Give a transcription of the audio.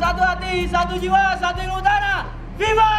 satu hati, satu jiwa, satu ilmu tanah. Viva!